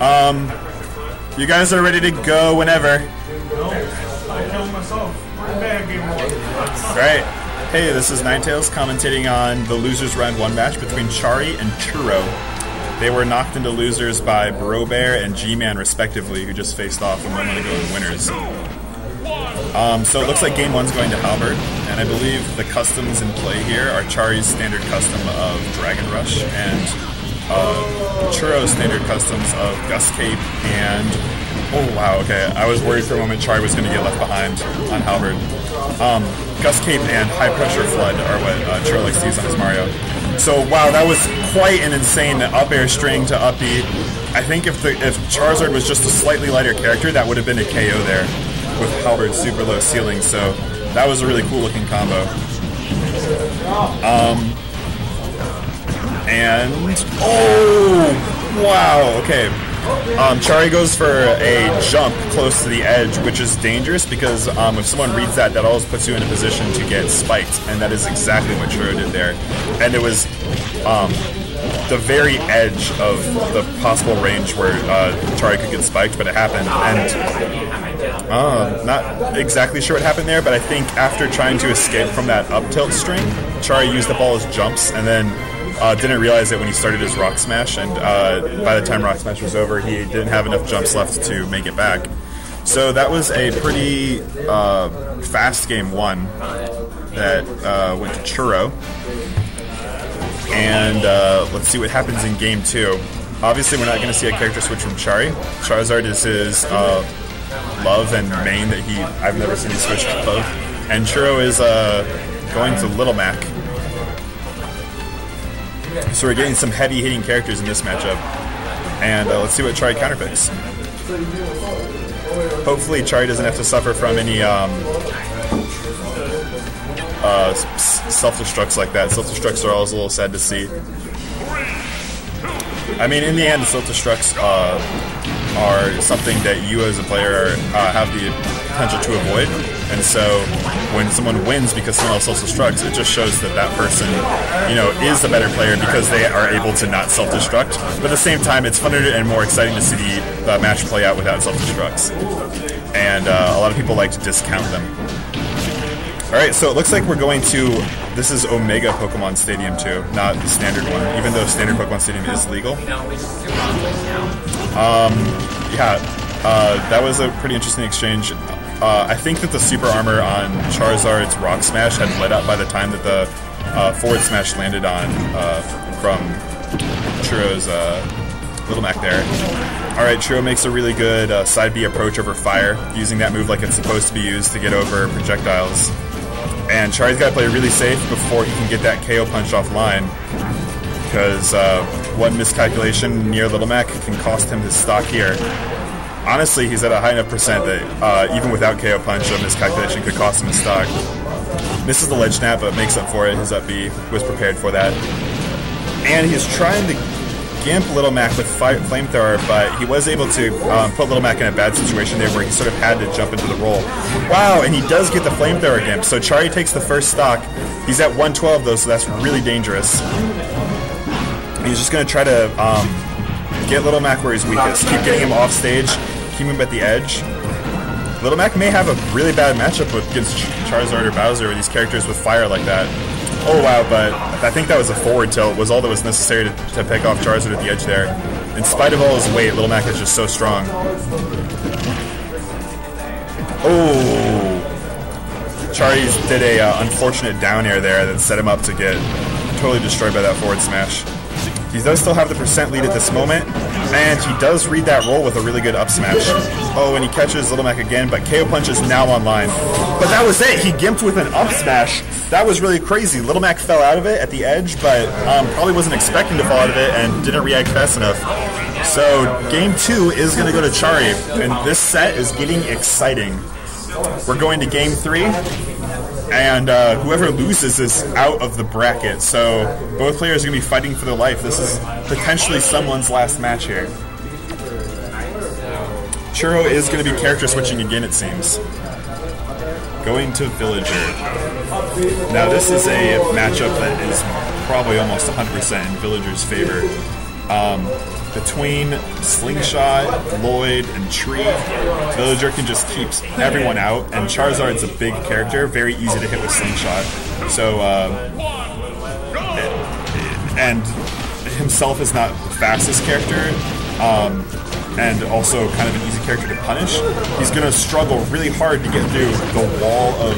Um, you guys are ready to go whenever. Right. Hey, this is Ninetales commentating on the losers round one match between Charey and Churro. They were knocked into losers by Bro Bear and G-Man respectively, who just faced off a moment ago in winners. Um, so it looks like game one's going to Halberd, and I believe the customs in play here are Charey's standard custom of Dragon Rush and uh, Churro's standard customs of Gust Cape and oh wow, okay, I was worried for a moment Charey was going to get left behind on Halberd. Um, Gust Cape and High Pressure Flood are what uh, Churro likes to use on his Mario. So wow, that was quite an insane up air string to up B. I think if the if Charizard was just a slightly lighter character, that would have been a KO there with Halberd's super low ceiling. So that was a really cool looking combo. Um, and oh wow, okay. Um, Charey goes for a jump close to the edge, which is dangerous because um, if someone reads that, that always puts you in a position to get spiked, and that is exactly what Churro did there. And it was um, the very edge of the possible range where uh, Charey could get spiked, but it happened. And uh, not exactly sure what happened there, but I think after trying to escape from that up tilt string, Charey used up all his jumps and then uh, didn't realize it when he started his Rock Smash, and uh, by the time Rock Smash was over, he didn't have enough jumps left to make it back. So that was a pretty uh, fast game one that uh, went to Churro. And uh, let's see what happens in game two. Obviously, we're not going to see a character switch from Charey. Charizard is his uh, love and main that he I've never seen him switch to both. And Churro is going to Little Mac. So we're getting some heavy hitting characters in this matchup. And uh, let's see what Charey counterpicks. Hopefully Charey doesn't have to suffer from any um, uh, self-destructs like that. Self-destructs are always a little sad to see. I mean, in the end, self-destructs uh, are something that you as a player uh, have the potential to avoid. And so when someone wins because someone else self-destructs, it just shows that that person, you know, is the better player because they are able to not self-destruct. But at the same time, it's funner and more exciting to see the, the match play out without self-destructs. And uh, a lot of people like to discount them. Alright, so it looks like we're going to... This is Omega Pokemon Stadium 2, not the standard one, even though standard Pokemon Stadium is legal. Um, yeah, uh, that was a pretty interesting exchange. Uh, I think that the super armor on Charizard's Rock Smash had lit up by the time that the uh, forward smash landed on uh, from Churro's uh, Little Mac there. Alright, Churro makes a really good uh, side B approach over fire, using that move like it's supposed to be used to get over projectiles. And Charey's got to play really safe before he can get that KO punch offline. Because uh, one miscalculation near Little Mac can cost him his stock here. Honestly, he's at a high enough percent that uh, even without KO punch, a miscalculation could cost him his stock. Misses the ledge snap, but makes up for it. His up B was prepared for that. And he's trying to gimp Little Mac with Flamethrower, but he was able to um, put Little Mac in a bad situation there where he sort of had to jump into the roll. Wow, and he does get the Flamethrower Gimp. So Charey takes the first stock. He's at 112 though, so that's really dangerous. He's just going to try to um, get Little Mac where he's weakest. Keep getting him off stage, keep him at the edge. Little Mac may have a really bad matchup with against Charizard or Bowser, or these characters with fire like that. Oh wow, but I think that was a forward tilt, was all that was necessary to, to pick off Charizard at the edge there. In spite of all his weight, Little Mac is just so strong. Oh! Charey's did a uh, unfortunate down air there that set him up to get totally destroyed by that forward smash. He does still have the percent lead at this moment, and he does read that roll with a really good up smash. Oh, and he catches Little Mac again, but KO Punch is now online. But that was it. He gimped with an up smash. That was really crazy. Little Mac fell out of it at the edge, but um, probably wasn't expecting to fall out of it and didn't react fast enough. So game two is going to go to Charey, and this set is getting exciting. We're going to game three and uh, whoever loses is out of the bracket. So both players are going to be fighting for their life. This is potentially someone's last match here. Churro is going to be character switching again, it seems. Going to Villager. Now this is a matchup that is probably almost 100% in Villager's favor. Um, between Slingshot, Lloid, and Tree, Villager can just keep everyone out. And Charizard's a big character, very easy to hit with Slingshot. So, uh, and himself is not the fastest character, um, and also kind of an easy character to punish. He's going to struggle really hard to get through the wall of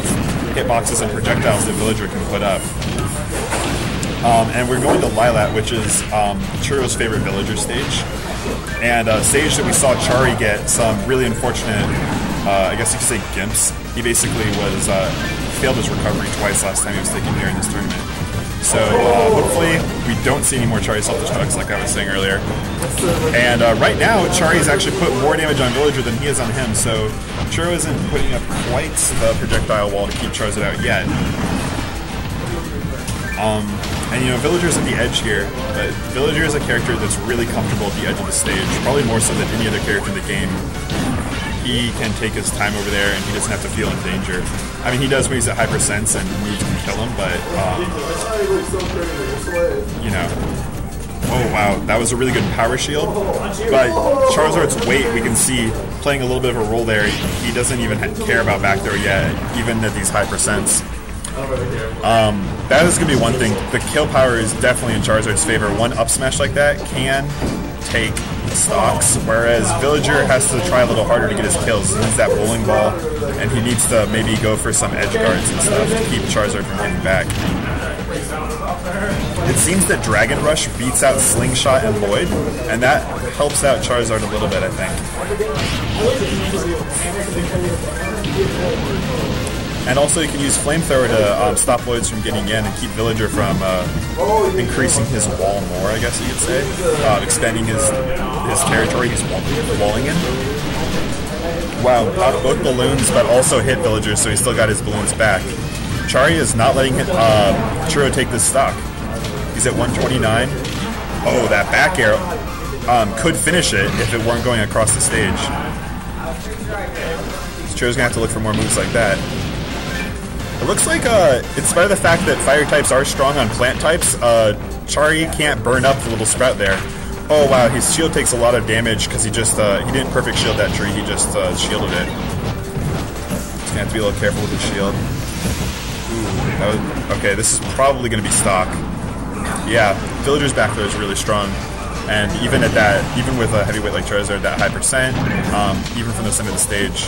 hitboxes and projectiles that Villager can put up. Um, and we're going to Lylat, which is um, Churro's favorite villager stage. And a stage that we saw Charey get some really unfortunate, uh, I guess you could say, gimps. He basically was uh, failed his recovery twice last time he was taken here in this tournament. So uh, hopefully we don't see any more Charey self-destructs like I was saying earlier. And uh, right now, Charey's actually put more damage on Villager than he is on him, so Churro isn't putting up quite the projectile wall to keep Charizard out yet. Um, and you know, Villager's at the edge here, but Villager is a character that's really comfortable at the edge of the stage, probably more so than any other character in the game. He can take his time over there, and he doesn't have to feel in danger. I mean, he does when he's at hyper sense and moves can kill him, but um, you know. Oh wow, that was a really good power shield. But Charizard's weight, we can see playing a little bit of a role there. He doesn't even care about back throw yet, even at these high percents. Um, that is going to be one thing. The kill power is definitely in Charizard's favor. One up smash like that can take stocks, whereas Villager has to try a little harder to get his kills. He needs that bowling ball, and he needs to maybe go for some edge guards and stuff to keep Charizard from getting back. It seems that Dragon Rush beats out Slingshot and Lloid, and that helps out Charizard a little bit, I think. And also you can use Flamethrower to um, stop Lloids from getting in and keep Villager from uh, increasing his wall more, I guess you could say. Uh, expanding his his territory he's walling in. Wow, uh, both balloons, but also hit Villager, so he still got his balloons back. Charey is not letting uh, Churro take this stock. He's at 129. Oh, that back arrow um, could finish it if it weren't going across the stage. Churro's gonna have to look for more moves like that. It looks like, uh, in spite of the fact that fire types are strong on plant types, uh, Charey can't burn up the little sprout there. Oh wow, his shield takes a lot of damage because he just, uh, he didn't perfect shield that tree, he just uh, shielded it. Just gonna have to be a little careful with his shield. Ooh, was, okay, this is probably gonna be stock. Yeah, Villager's back there is really strong. And even at that, even with a heavyweight like Charizard, at that high percent, um, even from the center of the stage,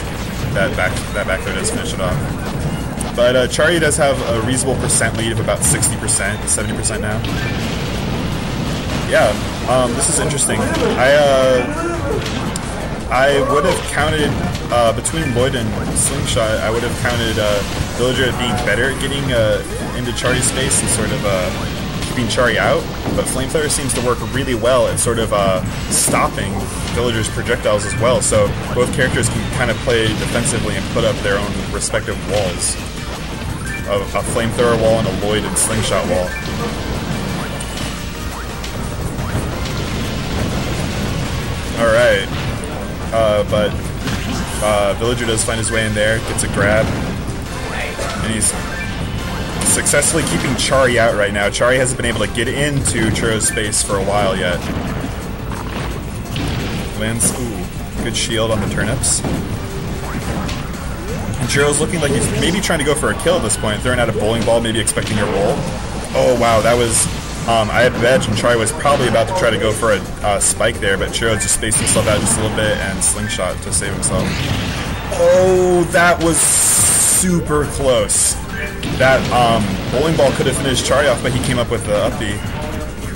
that back that back there does finish it off. But uh, Charey does have a reasonable percent lead of about 60%, 70% now. Yeah, um, this is interesting. I uh, I would have counted uh, between Lloid and Slingshot. I would have counted uh, Villager being better at getting uh, into Charey's space and sort of uh, keeping Charey out. But Flamethrower seems to work really well at sort of stopping Villager's projectiles as well. So both characters can kind of play defensively and put up their own respective walls a, a flamethrower wall and a Lloid and slingshot wall. Alright. Uh, but uh, Villager does find his way in there, gets a grab, and he's successfully keeping Charey out right now. Charey hasn't been able to get into Churro's space for a while yet. Lands, ooh, good shield on the turnips. Churro's looking like he's maybe trying to go for a kill at this point, throwing out a bowling ball, maybe expecting a roll. Oh wow, that was... Um, I imagine Charey was probably about to try to go for a uh, spike there, but Churro just spaced himself out just a little bit and slingshot to save himself. Oh, that was super close. That um, bowling ball could have finished Charey off, but he came up with the up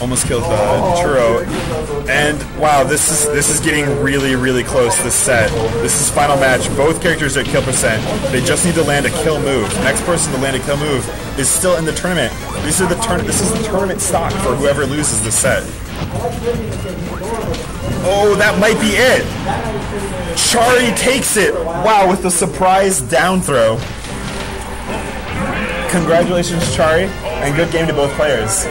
almost killed uh, Churro. And wow, this is this is getting really really close. This set. This is final match. Both characters are kill percent. They just need to land a kill move. The next person to land a kill move is still in the tournament. These are the turn. This is the tournament stock for whoever loses the set. Oh, that might be it. Charey takes it. Wow, with the surprise down throw. Congratulations, Charey, and good game to both players.